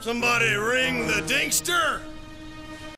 Somebody ring the dingster!